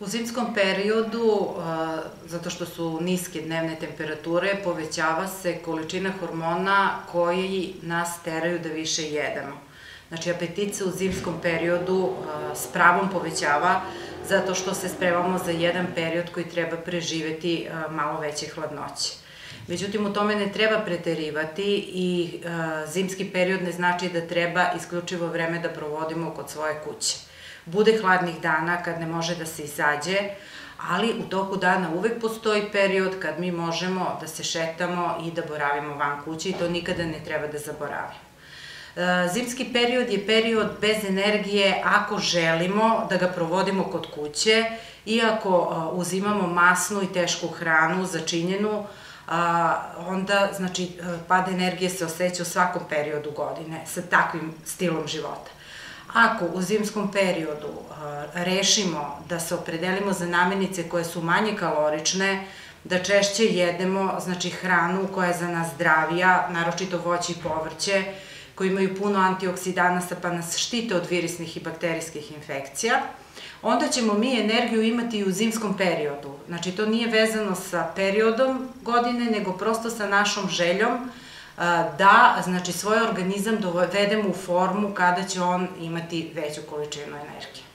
U zimskom periodu, zato što su niske dnevne temperature, povećava se količina hormona koji nas teraju da više jedemo. Znači, apetit se u zimskom periodu s pravom povećava zato što se spremamo za jedan period koji treba preživeti malo veće hladnoće. Međutim, u tome ne treba preterivati i zimski period ne znači da treba isključivo vreme da provodimo kod svoje kuće bude hladnih dana kad ne može da se izađe, ali u toku dana uvek postoji period kad mi možemo da se šetamo i da boravimo van kuće i to nikada ne treba da zaboravimo. E, zimski period je period bez energije ako želimo da ga provodimo kod kuće i ako e, uzimamo masnu i tešku hranu začinjenu, onda znači, e, pad energije se osjeća u svakom periodu godine sa takvim stilom života. Ako u zimskom periodu rešimo da se opredelimo za namirnice koje su manje kalorične, da češće jedemo znači, hranu koja je za nas zdravija, naročito voće i povrće, koji imaju puno antioksidanasa pa nas štite od virisnih i bakterijskih infekcija, onda ćemo mi energiju imati i u zimskom periodu. Znači, to nije vezano sa periodom godine, nego prosto sa našom željom da znači, svoj organizam dovedemo u formu kada će on imati veću količinu energije.